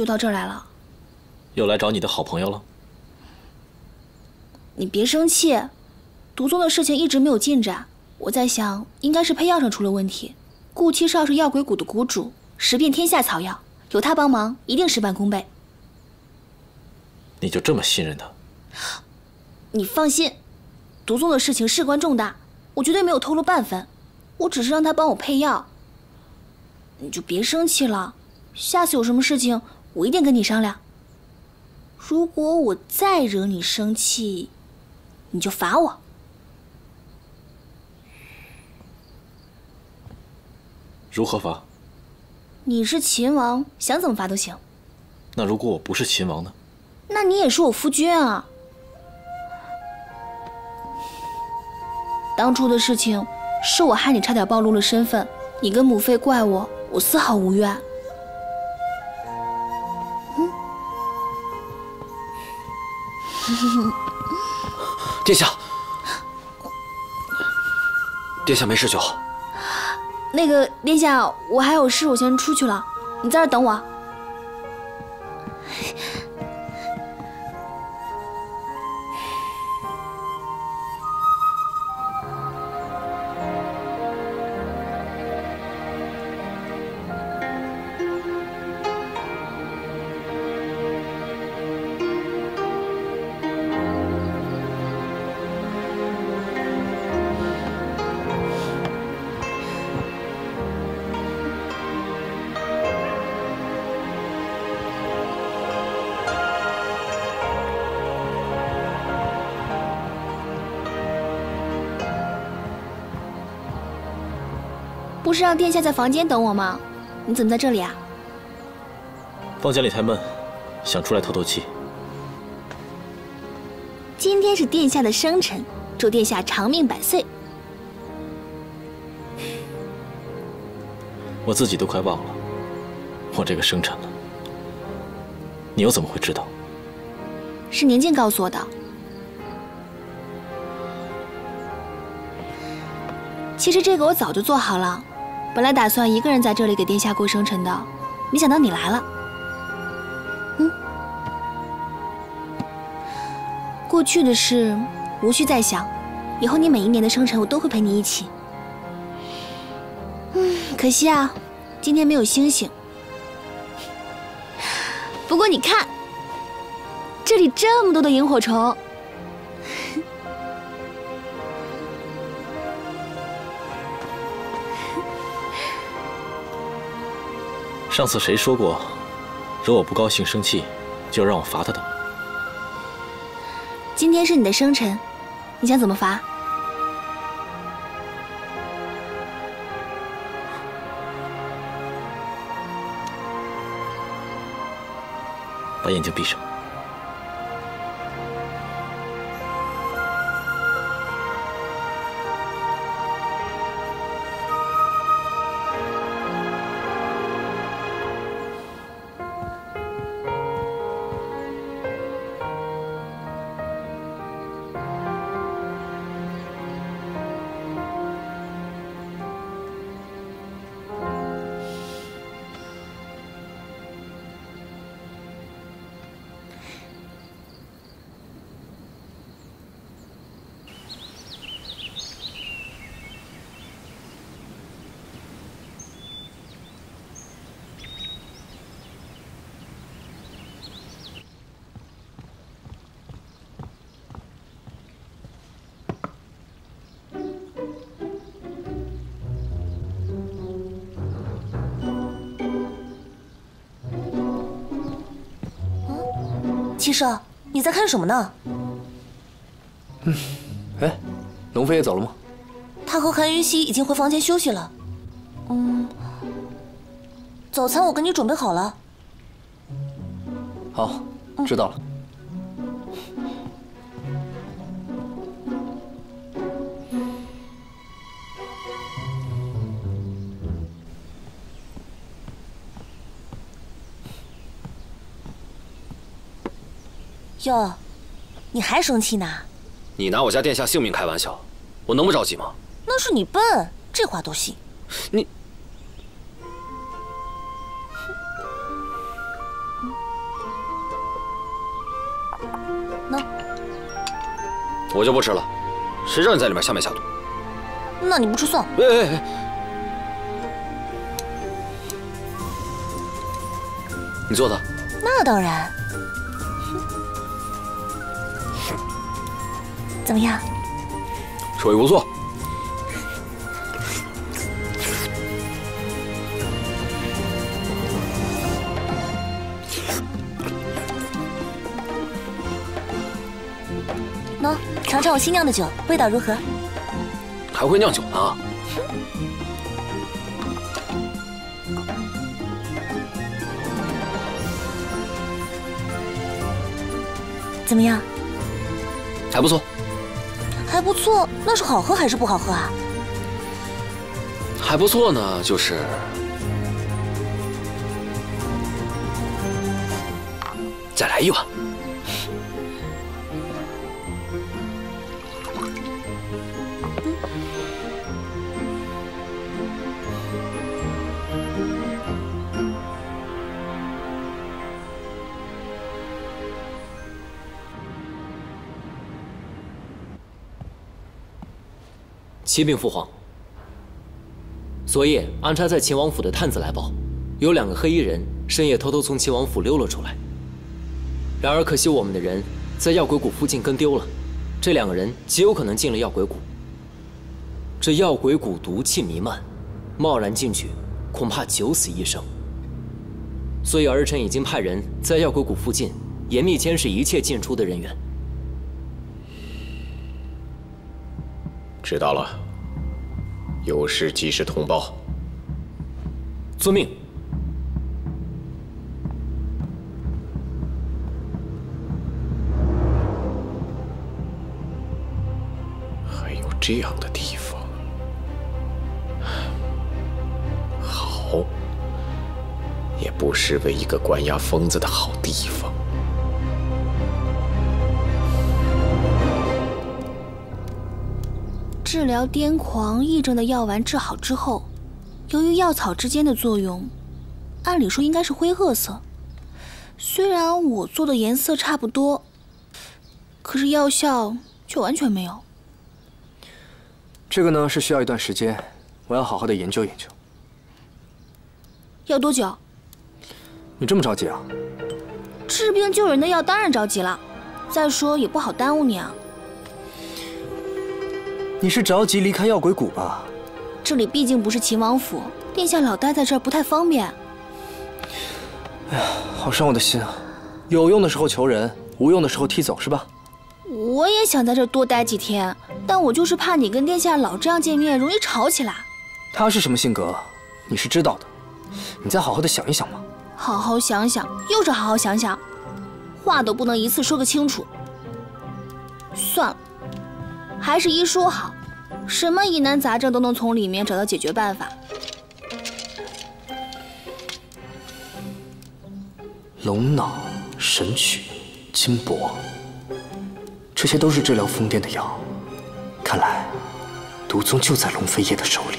就到这儿来了。又来找你的好朋友了？你别生气，毒宗的事情一直没有进展。我在想，应该是配药上出了问题。顾七少是药鬼谷的谷主，识遍天下草药，有他帮忙，一定事半功倍。你就这么信任他？你放心，毒宗的事情事关重大，我绝对没有透露半分。我只是让他帮我配药。你就别生气了，下次有什么事情，我一定跟你商量。如果我再惹你生气，你就罚我。如何罚？你是秦王，想怎么罚都行。那如果我不是秦王呢？那你也是我夫君啊。当初的事情是我害你差点暴露了身份，你跟母妃怪我，我丝毫无怨。殿下，殿下没事就好。那个殿下，我还有事，我先出去了，你在这等我。不是让殿下在房间等我吗？你怎么在这里啊？房间里太闷，想出来透透气。今天是殿下的生辰，祝殿下长命百岁。我自己都快忘了，我这个生辰了。你又怎么会知道？是宁静告诉我的。其实这个我早就做好了。本来打算一个人在这里给殿下过生辰的，没想到你来了。嗯，过去的事无需再想，以后你每一年的生辰我都会陪你一起。嗯，可惜啊，今天没有星星。不过你看，这里这么多的萤火虫。上次谁说过，惹我不高兴生气，就让我罚他的？今天是你的生辰，你想怎么罚？把眼睛闭上。七少，你在看什么呢？嗯，哎，龙飞也走了吗？他和韩云溪已经回房间休息了。嗯，早餐我给你准备好了。好，知道了。哟，你还生气呢？你拿我家殿下性命开玩笑，我能不着急吗？那是你笨，这话都信。你。那我就不吃了，谁让你在里面下面下毒？那你不吃算了。哎哎哎。你坐着，那当然。怎么样？手艺不错。喏，尝尝我新酿的酒，味道如何？还会酿酒呢？怎么样？还不错。还不错，那是好喝还是不好喝啊？还不错呢，就是再来一碗。启禀父皇，昨夜安插在秦王府的探子来报，有两个黑衣人深夜偷偷从秦王府溜了出来。然而可惜我们的人在药鬼谷附近跟丢了，这两个人极有可能进了药鬼谷。这药鬼谷毒气弥漫，贸然进去恐怕九死一生。所以儿臣已经派人在药鬼谷附近严密监视一切进出的人员。知道了，有事及时通报。遵命。还有这样的地方，好，也不失为一个关押疯子的好地方。治疗癫狂癔症的药丸治好之后，由于药草之间的作用，按理说应该是灰褐色。虽然我做的颜色差不多，可是药效却完全没有。这个呢是需要一段时间，我要好好的研究研究。要多久？你这么着急啊？治病救人的药当然着急了，再说也不好耽误你啊。你是着急离开药鬼谷吧？这里毕竟不是秦王府，殿下老待在这儿不太方便。哎呀，好伤我的心啊！有用的时候求人，无用的时候踢走，是吧？我也想在这儿多待几天，但我就是怕你跟殿下老这样见面，容易吵起来。他是什么性格，你是知道的。你再好好的想一想嘛。好好想想，又是好好想想，话都不能一次说个清楚。算了。还是医书好，什么疑难杂症都能从里面找到解决办法。龙脑、神曲、金箔，这些都是治疗疯癫的药。看来，毒宗就在龙飞叶的手里。